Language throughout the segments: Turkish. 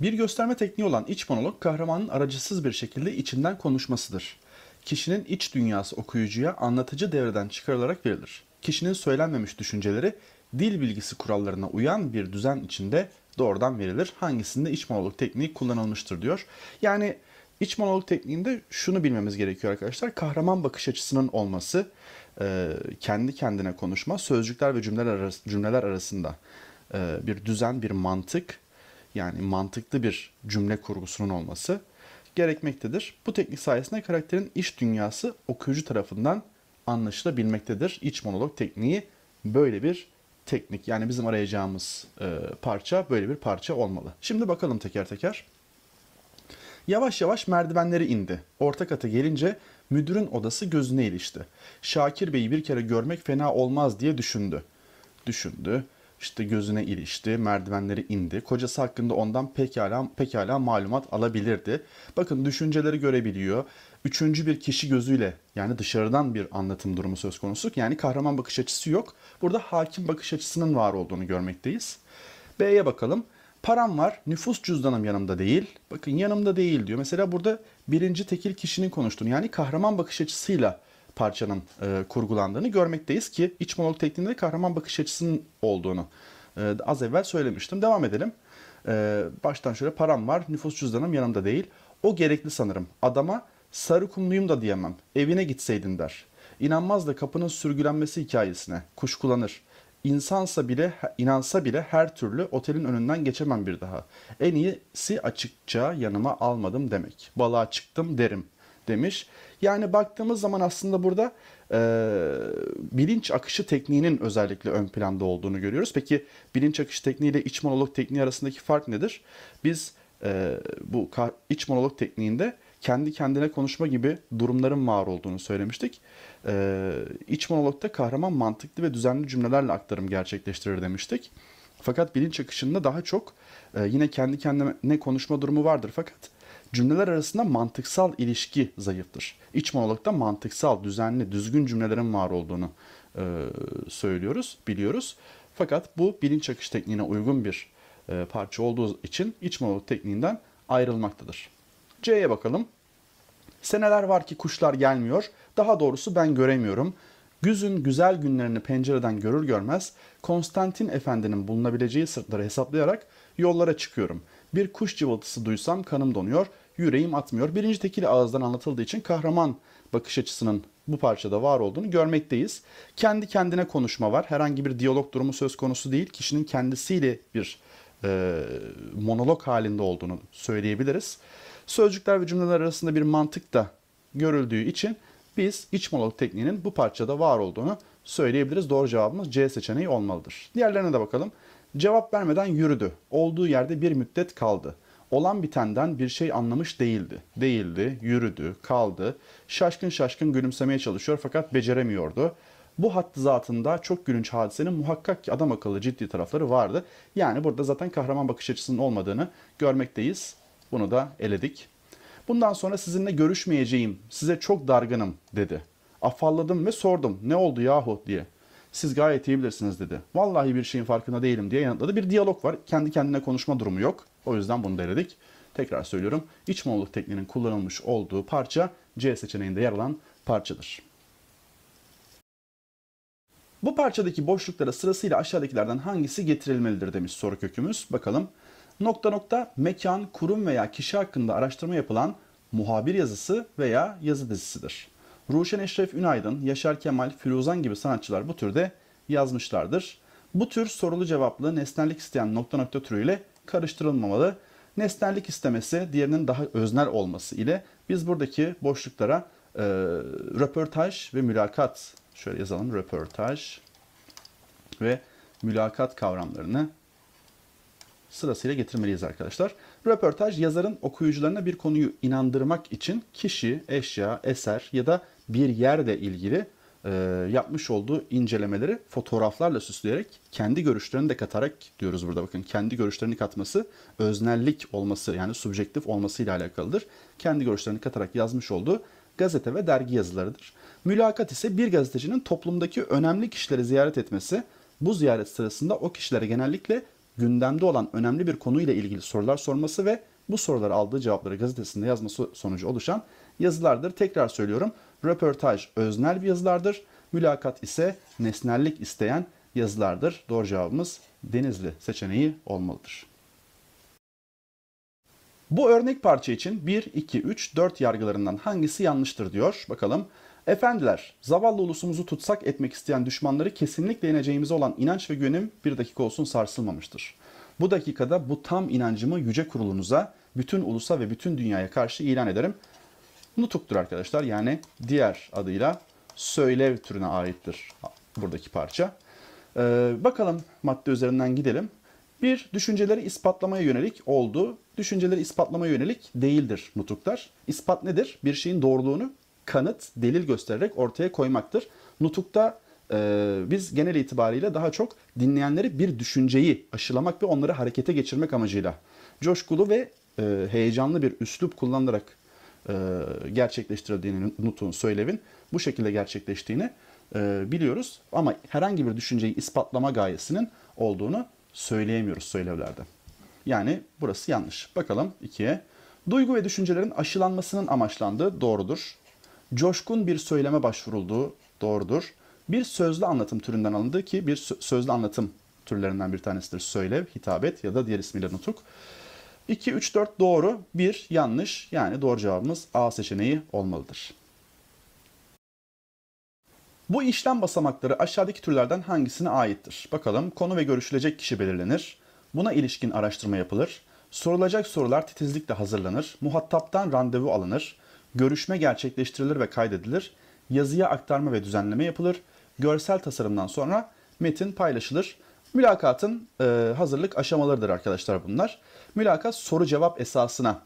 Bir gösterme tekniği olan iç monolog kahramanın aracısız bir şekilde içinden konuşmasıdır. Kişinin iç dünyası okuyucuya anlatıcı devreden çıkarılarak verilir. Kişinin söylenmemiş düşünceleri dil bilgisi kurallarına uyan bir düzen içinde doğrudan verilir. Hangisinde iç monolog tekniği kullanılmıştır diyor. Yani iç monolog tekniğinde şunu bilmemiz gerekiyor arkadaşlar. Kahraman bakış açısının olması, e, kendi kendine konuşma, sözcükler ve cümleler, arası, cümleler arasında e, bir düzen, bir mantık, yani mantıklı bir cümle kurgusunun olması gerekmektedir. Bu teknik sayesinde karakterin iç dünyası okuyucu tarafından anlaşılabilmektedir. İç monolog tekniği böyle bir teknik. Yani bizim arayacağımız e, parça böyle bir parça olmalı. Şimdi bakalım teker teker. Yavaş yavaş merdivenleri indi. Orta kata gelince müdürün odası gözüne ilişti. Şakir Bey'i bir kere görmek fena olmaz diye düşündü. Düşündü. İşte gözüne ilişti, merdivenleri indi. Kocası hakkında ondan pekala pekala malumat alabilirdi. Bakın düşünceleri görebiliyor. Üçüncü bir kişi gözüyle yani dışarıdan bir anlatım durumu söz konusu. Yani kahraman bakış açısı yok. Burada hakim bakış açısının var olduğunu görmekteyiz. B'ye bakalım. Param var, nüfus cüzdanım yanımda değil. Bakın yanımda değil diyor. Mesela burada birinci tekil kişinin konuştuğunu yani kahraman bakış açısıyla parçanın e, kurgulandığını görmekteyiz ki iç monolog tekniğinde kahraman bakış açısının olduğunu e, az evvel söylemiştim. Devam edelim. E, baştan şöyle param var, nüfus cüzdanım yanımda değil. O gerekli sanırım. Adama sarı kumluyum da diyemem. Evine gitseydin der. İnanmaz da kapının sürgülenmesi hikayesine. Kuşkulanır. İnsansa bile, inansa bile her türlü otelin önünden geçemem bir daha. En iyisi açıkça yanıma almadım demek. Balığa çıktım derim demiş. Yani baktığımız zaman aslında burada e, bilinç akışı tekniğinin özellikle ön planda olduğunu görüyoruz. Peki bilinç akışı tekniği ile iç monolog tekniği arasındaki fark nedir? Biz e, bu iç monolog tekniğinde kendi kendine konuşma gibi durumların var olduğunu söylemiştik. Ee, iç monologda kahraman mantıklı ve düzenli cümlelerle aktarım gerçekleştirir demiştik. Fakat bilinç akışında daha çok e, yine kendi kendine konuşma durumu vardır fakat cümleler arasında mantıksal ilişki zayıftır. İç monologda mantıksal, düzenli, düzgün cümlelerin var olduğunu e, söylüyoruz, biliyoruz. Fakat bu bilinç akış tekniğine uygun bir e, parça olduğu için iç monolog tekniğinden ayrılmaktadır. C'ye bakalım. Seneler var ki kuşlar gelmiyor. Daha doğrusu ben göremiyorum. Güzün güzel günlerini pencereden görür görmez Konstantin Efendi'nin bulunabileceği sırtları hesaplayarak yollara çıkıyorum. Bir kuş cıvıltısı duysam kanım donuyor, yüreğim atmıyor. Birinci tekili ağızdan anlatıldığı için kahraman bakış açısının bu parçada var olduğunu görmekteyiz. Kendi kendine konuşma var. Herhangi bir diyalog durumu söz konusu değil. Kişinin kendisiyle bir e, monolog halinde olduğunu söyleyebiliriz. Sözcükler ve cümleler arasında bir mantık da görüldüğü için biz iç monolog tekniğinin bu parçada var olduğunu söyleyebiliriz. Doğru cevabımız C seçeneği olmalıdır. Diğerlerine de bakalım. Cevap vermeden yürüdü. Olduğu yerde bir müddet kaldı. Olan bitenden bir şey anlamış değildi. Değildi, yürüdü, kaldı. Şaşkın şaşkın gülümsemeye çalışıyor fakat beceremiyordu. Bu hattı zatında çok gülünç hadisenin muhakkak ki adam akıllı ciddi tarafları vardı. Yani burada zaten kahraman bakış açısının olmadığını görmekteyiz. Bunu da eledik. Bundan sonra sizinle görüşmeyeceğim, size çok dargınım dedi. Afalladım ve sordum ne oldu yahu diye. Siz gayet iyi bilirsiniz dedi. Vallahi bir şeyin farkında değilim diye yanıtladı. Bir diyalog var. Kendi kendine konuşma durumu yok. O yüzden bunu da eledik. Tekrar söylüyorum. İç monolog tekniğinin kullanılmış olduğu parça C seçeneğinde yer alan parçadır. Bu parçadaki boşluklara sırasıyla aşağıdakilerden hangisi getirilmelidir demiş soru kökümüz. Bakalım. Nokta nokta mekan, kurum veya kişi hakkında araştırma yapılan muhabir yazısı veya yazı dizisidir. Ruşen Eşref Ünaydın, Yaşar Kemal, Firuzan gibi sanatçılar bu türde yazmışlardır. Bu tür sorulu cevaplı nesnellik isteyen nokta nokta türüyle karıştırılmamalı. Nesnellik istemesi diğerinin daha öznel olması ile biz buradaki boşluklara e, röportaj ve mülakat şöyle yazalım röportaj ve mülakat kavramlarını sırasıyla getirmeliyiz arkadaşlar. Röportaj yazarın okuyucularına bir konuyu inandırmak için kişi, eşya, eser ya da bir yerle ilgili e, yapmış olduğu incelemeleri fotoğraflarla süsleyerek kendi görüşlerini de katarak diyoruz burada bakın kendi görüşlerini katması öznellik olması yani subjektif olması ile alakalıdır. Kendi görüşlerini katarak yazmış olduğu gazete ve dergi yazılarıdır. Mülakat ise bir gazetecinin toplumdaki önemli kişileri ziyaret etmesi, bu ziyaret sırasında o kişilere genellikle gündemde olan önemli bir konuyla ilgili sorular sorması ve bu soruları aldığı cevapları gazetesinde yazması sonucu oluşan yazılardır. Tekrar söylüyorum. Röportaj öznel bir yazılardır. Mülakat ise nesnellik isteyen yazılardır. Doğru cevabımız Denizli seçeneği olmalıdır. Bu örnek parça için 1, 2, 3, 4 yargılarından hangisi yanlıştır diyor. Bakalım. Efendiler, zavallı ulusumuzu tutsak etmek isteyen düşmanları kesinlikle yeneceğimize olan inanç ve güvenim bir dakika olsun sarsılmamıştır. Bu dakikada bu tam inancımı yüce kurulunuza, bütün ulusa ve bütün dünyaya karşı ilan ederim. Nutuktur arkadaşlar. Yani diğer adıyla söylev türüne aittir buradaki parça. Ee, bakalım madde üzerinden gidelim. Bir, düşünceleri ispatlamaya yönelik oldu. Düşünceleri ispatlamaya yönelik değildir nutuklar. İspat nedir? Bir şeyin doğruluğunu kanıt, delil göstererek ortaya koymaktır. Nutukta e, biz genel itibariyle daha çok dinleyenleri bir düşünceyi aşılamak ve onları harekete geçirmek amacıyla coşkulu ve e, heyecanlı bir üslup kullanılarak gerçekleştirildiğini Nut'un söylevin bu şekilde gerçekleştiğini e, biliyoruz. Ama herhangi bir düşünceyi ispatlama gayesinin olduğunu söyleyemiyoruz söylevlerde. Yani burası yanlış. Bakalım ikiye. Duygu ve düşüncelerin aşılanmasının amaçlandığı doğrudur. Coşkun bir söyleme başvurulduğu doğrudur. Bir sözlü anlatım türünden alındı ki bir sözlü anlatım türlerinden bir tanesidir söylev, hitabet ya da diğer ismiyle nutuk. 2, 3, 4 doğru, 1 yanlış. Yani doğru cevabımız A seçeneği olmalıdır. Bu işlem basamakları aşağıdaki türlerden hangisine aittir? Bakalım konu ve görüşülecek kişi belirlenir. Buna ilişkin araştırma yapılır. Sorulacak sorular titizlikle hazırlanır. Muhataptan randevu alınır. Görüşme gerçekleştirilir ve kaydedilir. Yazıya aktarma ve düzenleme yapılır. Görsel tasarımdan sonra metin paylaşılır. Mülakatın e, hazırlık aşamalarıdır arkadaşlar bunlar. Mülakat soru cevap esasına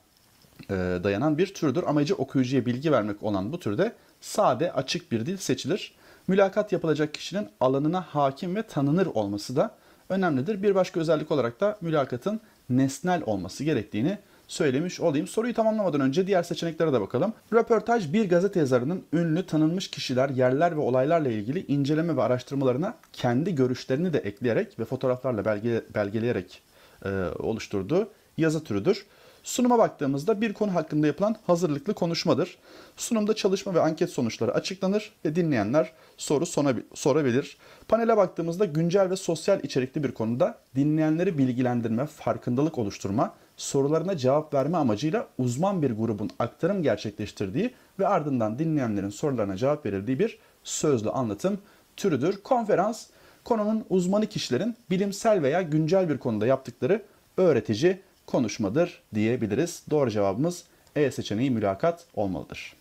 e, dayanan bir türdür. Amacı okuyucuya bilgi vermek olan bu türde sade, açık bir dil seçilir. Mülakat yapılacak kişinin alanına hakim ve tanınır olması da önemlidir. Bir başka özellik olarak da mülakatın nesnel olması gerektiğini söylemiş olayım. Soruyu tamamlamadan önce diğer seçeneklere de bakalım. Röportaj bir gazete yazarının ünlü tanınmış kişiler, yerler ve olaylarla ilgili inceleme ve araştırmalarına kendi görüşlerini de ekleyerek ve fotoğraflarla belge, belgeleyerek e, oluşturduğu yazı türüdür. Sunuma baktığımızda bir konu hakkında yapılan hazırlıklı konuşmadır. Sunumda çalışma ve anket sonuçları açıklanır ve dinleyenler soru sorabilir. Panele baktığımızda güncel ve sosyal içerikli bir konuda dinleyenleri bilgilendirme, farkındalık oluşturma, sorularına cevap verme amacıyla uzman bir grubun aktarım gerçekleştirdiği ve ardından dinleyenlerin sorularına cevap verildiği bir sözlü anlatım türüdür. Konferans, konunun uzmanı kişilerin bilimsel veya güncel bir konuda yaptıkları öğretici konuşmadır diyebiliriz. Doğru cevabımız E seçeneği mülakat olmalıdır.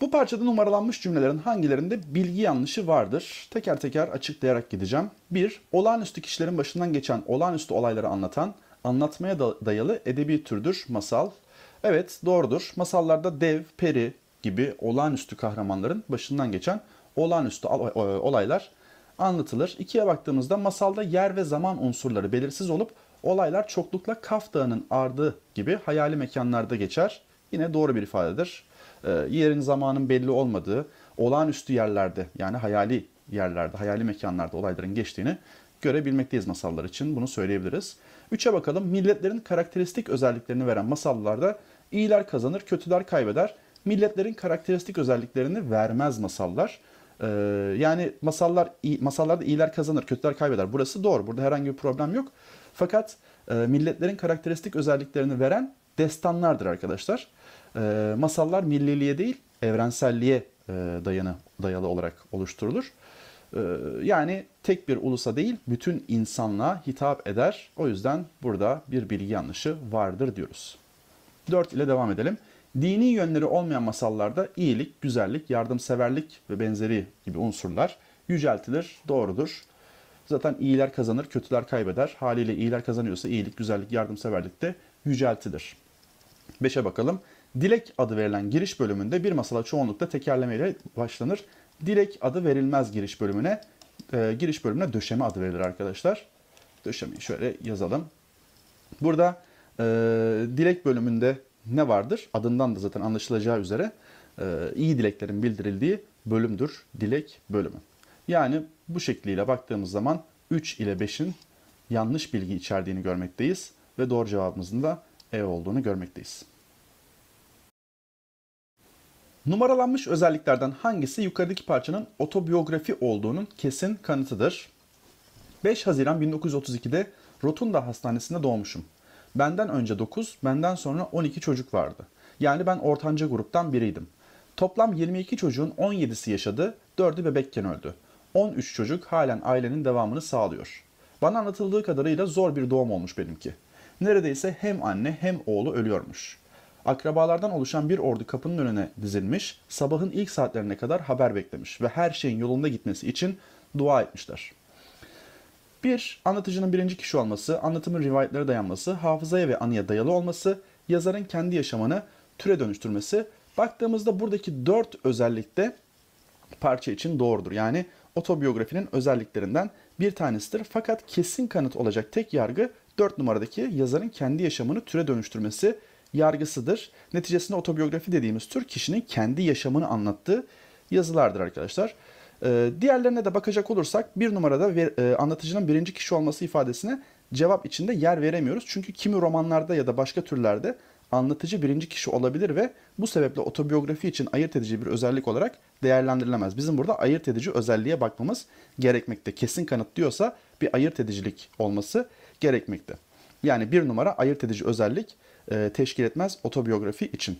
Bu parçada numaralanmış cümlelerin hangilerinde bilgi yanlışı vardır? Teker teker açıklayarak gideceğim. 1. Olağanüstü kişilerin başından geçen olağanüstü olayları anlatan, anlatmaya dayalı edebi türdür masal. Evet doğrudur. Masallarda dev, peri gibi olağanüstü kahramanların başından geçen olağanüstü olaylar anlatılır. İkiye baktığımızda masalda yer ve zaman unsurları belirsiz olup olaylar çoklukla Kaf Dağı'nın ardı gibi hayali mekanlarda geçer. Yine doğru bir ifadedir. E, yerin zamanın belli olmadığı olağanüstü yerlerde yani hayali yerlerde, hayali mekanlarda olayların geçtiğini görebilmekteyiz masallar için. Bunu söyleyebiliriz. Üçe bakalım. Milletlerin karakteristik özelliklerini veren masallarda iyiler kazanır, kötüler kaybeder. Milletlerin karakteristik özelliklerini vermez masallar. Ee, yani masallar masallarda iyiler kazanır, kötüler kaybeder. Burası doğru. Burada herhangi bir problem yok. Fakat e, milletlerin karakteristik özelliklerini veren destanlardır arkadaşlar. E, masallar milliliğe değil, evrenselliğe e, dayanı, dayalı olarak oluşturulur. E, yani tek bir ulusa değil, bütün insanlığa hitap eder. O yüzden burada bir bilgi yanlışı vardır diyoruz. 4 ile devam edelim. Dini yönleri olmayan masallarda iyilik, güzellik, yardımseverlik ve benzeri gibi unsurlar yüceltilir, doğrudur. Zaten iyiler kazanır, kötüler kaybeder. Haliyle iyiler kazanıyorsa iyilik, güzellik, yardımseverlik de yüceltilir. 5'e bakalım. Dilek adı verilen giriş bölümünde bir masala çoğunlukla tekerlemeyle başlanır. Dilek adı verilmez giriş bölümüne. E, giriş bölümüne döşeme adı verilir arkadaşlar. Döşemeyi şöyle yazalım. Burada e, dilek bölümünde ne vardır? Adından da zaten anlaşılacağı üzere e, iyi dileklerin bildirildiği bölümdür dilek bölümü. Yani bu şekliyle baktığımız zaman 3 ile 5'in yanlış bilgi içerdiğini görmekteyiz ve doğru cevabımızın da E olduğunu görmekteyiz. Numaralanmış özelliklerden hangisi yukarıdaki parçanın otobiyografi olduğunun kesin kanıtıdır? 5 Haziran 1932'de Rotunda Hastanesi'nde doğmuşum. Benden önce 9, benden sonra 12 çocuk vardı. Yani ben ortanca gruptan biriydim. Toplam 22 çocuğun 17'si yaşadı, 4'ü bebekken öldü. 13 çocuk halen ailenin devamını sağlıyor. Bana anlatıldığı kadarıyla zor bir doğum olmuş benimki. Neredeyse hem anne hem oğlu ölüyormuş. Akrabalardan oluşan bir ordu kapının önüne dizilmiş, sabahın ilk saatlerine kadar haber beklemiş ve her şeyin yolunda gitmesi için dua etmişler. Bir, anlatıcının birinci kişi olması, anlatımın rivayetlere dayanması, hafızaya ve anıya dayalı olması, yazarın kendi yaşamını türe dönüştürmesi. Baktığımızda buradaki dört özellikte parça için doğrudur. Yani otobiyografinin özelliklerinden bir tanesidir. Fakat kesin kanıt olacak tek yargı 4 numaradaki yazarın kendi yaşamını türe dönüştürmesi yargısıdır. Neticesinde otobiyografi dediğimiz tür kişinin kendi yaşamını anlattığı yazılardır arkadaşlar. Ee, diğerlerine de bakacak olursak bir numarada e, anlatıcının birinci kişi olması ifadesine cevap içinde yer veremiyoruz. Çünkü kimi romanlarda ya da başka türlerde anlatıcı birinci kişi olabilir ve bu sebeple otobiyografi için ayırt edici bir özellik olarak değerlendirilemez. Bizim burada ayırt edici özelliğe bakmamız gerekmekte. Kesin kanıt diyorsa bir ayırt edicilik olması gerekmekte. Yani bir numara ayırt edici özellik e, teşkil etmez otobiyografi için.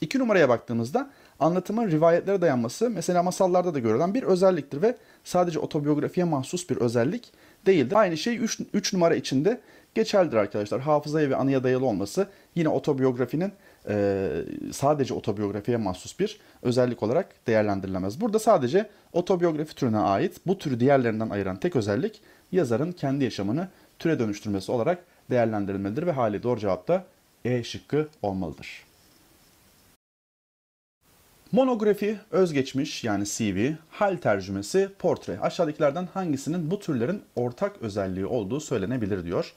İki numaraya baktığımızda anlatımın rivayetlere dayanması mesela masallarda da görülen bir özelliktir ve sadece otobiyografiye mahsus bir özellik değildir. Aynı şey 3 numara içinde geçerlidir arkadaşlar. Hafızaya ve anıya dayalı olması yine otobiyografinin e, sadece otobiyografiye mahsus bir özellik olarak değerlendirilemez. Burada sadece otobiyografi türüne ait bu türü diğerlerinden ayıran tek özellik yazarın kendi yaşamını türe dönüştürmesi olarak değerlendirilmelidir ve hali doğru cevap da E şıkkı olmalıdır. Monografi, özgeçmiş yani CV, hal tercümesi, portre. Aşağıdakilerden hangisinin bu türlerin ortak özelliği olduğu söylenebilir diyor.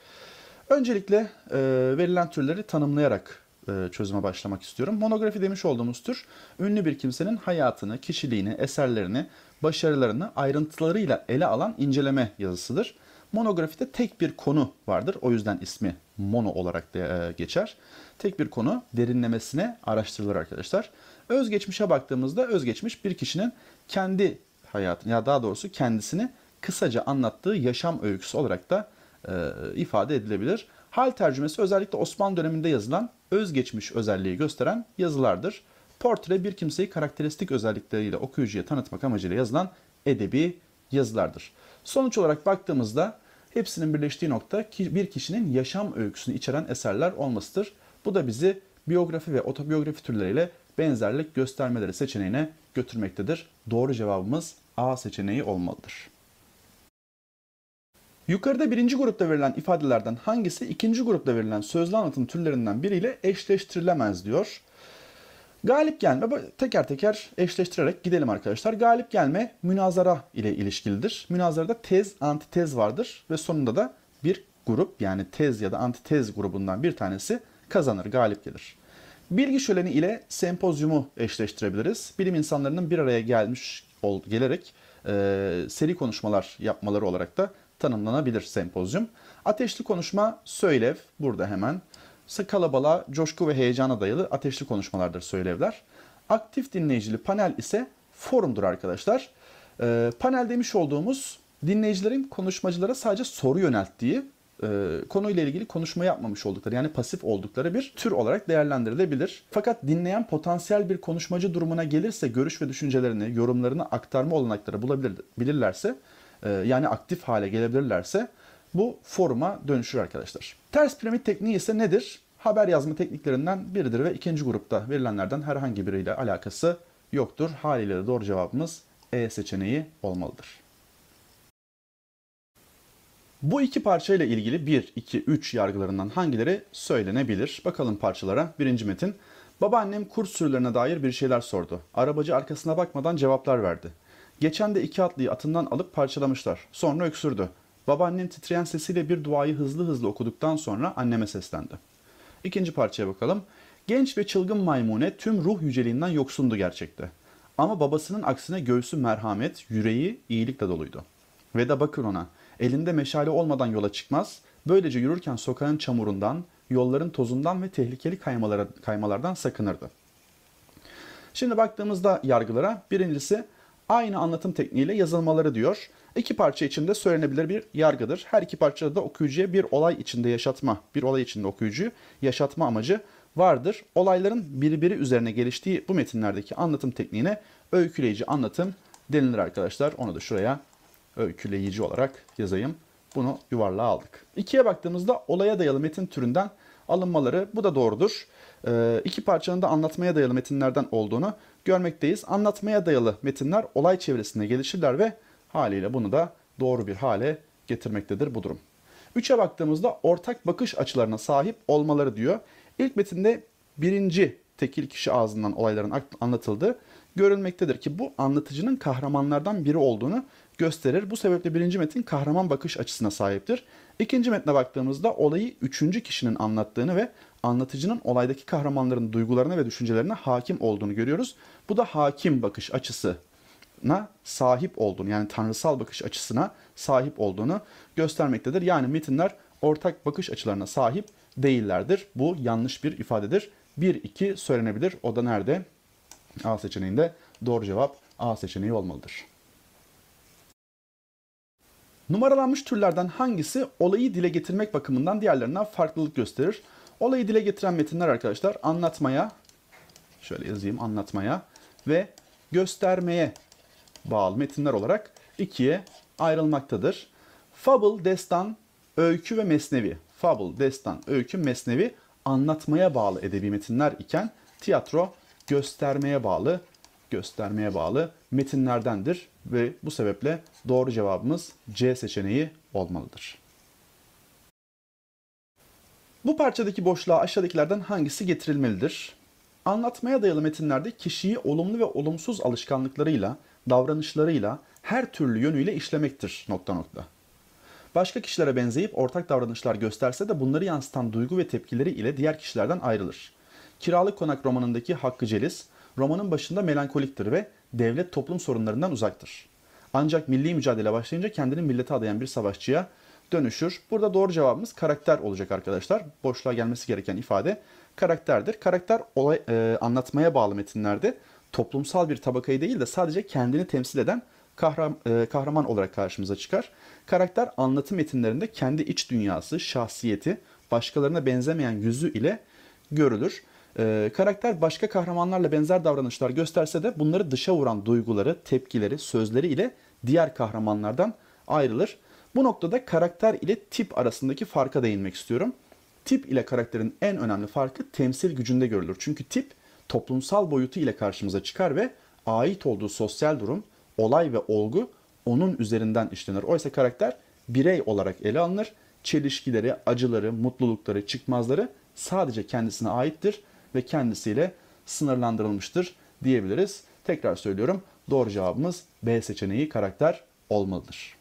Öncelikle e, verilen türleri tanımlayarak e, çözüme başlamak istiyorum. Monografi demiş olduğumuz tür, ünlü bir kimsenin hayatını, kişiliğini, eserlerini, başarılarını ayrıntılarıyla ele alan inceleme yazısıdır. Monografide tek bir konu vardır. O yüzden ismi mono olarak da e, geçer. Tek bir konu derinlemesine araştırılır arkadaşlar. Özgeçmişe baktığımızda özgeçmiş bir kişinin kendi hayatını ya daha doğrusu kendisini kısaca anlattığı yaşam öyküsü olarak da e, ifade edilebilir. Hal tercümesi özellikle Osmanlı döneminde yazılan özgeçmiş özelliği gösteren yazılardır. Portre bir kimseyi karakteristik özellikleriyle okuyucuya tanıtmak amacıyla yazılan edebi yazılardır. Sonuç olarak baktığımızda hepsinin birleştiği nokta bir kişinin yaşam öyküsünü içeren eserler olmasıdır. Bu da bizi biyografi ve otobiyografi türleriyle benzerlik göstermeleri seçeneğine götürmektedir. Doğru cevabımız A seçeneği olmalıdır. Yukarıda birinci grupta verilen ifadelerden hangisi ikinci grupta verilen sözlü anlatım türlerinden biriyle eşleştirilemez diyor. Galip gelme teker teker eşleştirerek gidelim arkadaşlar. Galip gelme münazara ile ilişkilidir. Münazarada tez, antitez vardır ve sonunda da bir grup yani tez ya da antitez grubundan bir tanesi kazanır, galip gelir. Bilgi şöleni ile sempozyumu eşleştirebiliriz. Bilim insanlarının bir araya gelmiş ol, gelerek e, seri konuşmalar yapmaları olarak da tanımlanabilir sempozyum. Ateşli konuşma söylev burada hemen. Kalabalığa, coşku ve heyecana dayalı ateşli konuşmalardır söylevler. Aktif dinleyicili panel ise forumdur arkadaşlar. E, panel demiş olduğumuz dinleyicilerin konuşmacılara sadece soru yönelttiği e, konuyla ilgili konuşma yapmamış oldukları yani pasif oldukları bir tür olarak değerlendirilebilir. Fakat dinleyen potansiyel bir konuşmacı durumuna gelirse görüş ve düşüncelerini, yorumlarını aktarma olanakları bulabilirlerse e, yani aktif hale gelebilirlerse bu foruma dönüşür arkadaşlar. Ters piramit tekniği ise nedir? Haber yazma tekniklerinden biridir ve ikinci grupta verilenlerden herhangi biriyle alakası yoktur. Haliyle doğru cevabımız E seçeneği olmalıdır. Bu iki parça ile ilgili 1, 2, 3 yargılarından hangileri söylenebilir? Bakalım parçalara. Birinci metin. Babaannem kurs sürülerine dair bir şeyler sordu. Arabacı arkasına bakmadan cevaplar verdi. Geçen de iki atlıyı atından alıp parçalamışlar. Sonra öksürdü. Babaannem titreyen sesiyle bir duayı hızlı hızlı okuduktan sonra anneme seslendi. İkinci parçaya bakalım. Genç ve çılgın maymune tüm ruh yüceliğinden yoksundu gerçekte. Ama babasının aksine göğsü merhamet, yüreği iyilikle doluydu. Ve de bakın ona. Elinde meşale olmadan yola çıkmaz. Böylece yürürken sokağın çamurundan, yolların tozundan ve tehlikeli kaymalara, kaymalardan sakınırdı. Şimdi baktığımızda yargılara birincisi aynı anlatım tekniğiyle yazılmaları diyor. İki parça içinde söylenebilir bir yargıdır. Her iki parçada da okuyucuya bir olay içinde yaşatma, bir olay içinde okuyucuyu yaşatma amacı vardır. Olayların birbiri üzerine geliştiği bu metinlerdeki anlatım tekniğine öyküleyici anlatım denilir arkadaşlar. Onu da şuraya öyküleyici olarak yazayım. Bunu yuvarlığa aldık. İkiye baktığımızda olaya dayalı metin türünden alınmaları bu da doğrudur. Ee, iki parçanın da anlatmaya dayalı metinlerden olduğunu görmekteyiz. Anlatmaya dayalı metinler olay çevresinde gelişirler ve haliyle bunu da doğru bir hale getirmektedir bu durum. Üçe baktığımızda ortak bakış açılarına sahip olmaları diyor. İlk metinde birinci tekil kişi ağzından olayların anlatıldığı görülmektedir ki bu anlatıcının kahramanlardan biri olduğunu gösterir. Bu sebeple birinci metin kahraman bakış açısına sahiptir. İkinci metne baktığımızda olayı üçüncü kişinin anlattığını ve anlatıcının olaydaki kahramanların duygularına ve düşüncelerine hakim olduğunu görüyoruz. Bu da hakim bakış açısına sahip olduğunu yani tanrısal bakış açısına sahip olduğunu göstermektedir. Yani metinler ortak bakış açılarına sahip değillerdir. Bu yanlış bir ifadedir. 1-2 söylenebilir. O da nerede? A seçeneğinde doğru cevap A seçeneği olmalıdır. Numaralanmış türlerden hangisi olayı dile getirmek bakımından diğerlerinden farklılık gösterir? Olayı dile getiren metinler arkadaşlar anlatmaya, şöyle yazayım anlatmaya ve göstermeye bağlı metinler olarak ikiye ayrılmaktadır. Fable, destan, öykü ve mesnevi. Fable, destan, öykü, mesnevi anlatmaya bağlı edebi metinler iken tiyatro göstermeye bağlı göstermeye bağlı metinlerdendir ve bu sebeple doğru cevabımız C seçeneği olmalıdır. Bu parçadaki boşluğa aşağıdakilerden hangisi getirilmelidir? Anlatmaya dayalı metinlerde kişiyi olumlu ve olumsuz alışkanlıklarıyla, davranışlarıyla, her türlü yönüyle işlemektir nokta nokta. Başka kişilere benzeyip ortak davranışlar gösterse de bunları yansıtan duygu ve tepkileri ile diğer kişilerden ayrılır. Kiralık Konak romanındaki Hakkı Celis, romanın başında melankoliktir ve devlet toplum sorunlarından uzaktır. Ancak milli mücadele başlayınca kendini millete adayan bir savaşçıya dönüşür. Burada doğru cevabımız karakter olacak arkadaşlar. Boşluğa gelmesi gereken ifade karakterdir. Karakter olay, e, anlatmaya bağlı metinlerde toplumsal bir tabakayı değil de sadece kendini temsil eden kahram, e, kahraman olarak karşımıza çıkar. Karakter anlatım metinlerinde kendi iç dünyası, şahsiyeti, başkalarına benzemeyen yüzü ile görülür. E, karakter başka kahramanlarla benzer davranışlar gösterse de bunları dışa vuran duyguları, tepkileri, sözleri ile diğer kahramanlardan ayrılır. Bu noktada karakter ile tip arasındaki farka değinmek istiyorum. Tip ile karakterin en önemli farkı temsil gücünde görülür. Çünkü tip toplumsal boyutu ile karşımıza çıkar ve ait olduğu sosyal durum, olay ve olgu onun üzerinden işlenir. Oysa karakter birey olarak ele alınır. Çelişkileri, acıları, mutlulukları, çıkmazları sadece kendisine aittir ve kendisiyle sınırlandırılmıştır diyebiliriz. Tekrar söylüyorum doğru cevabımız B seçeneği karakter olmalıdır.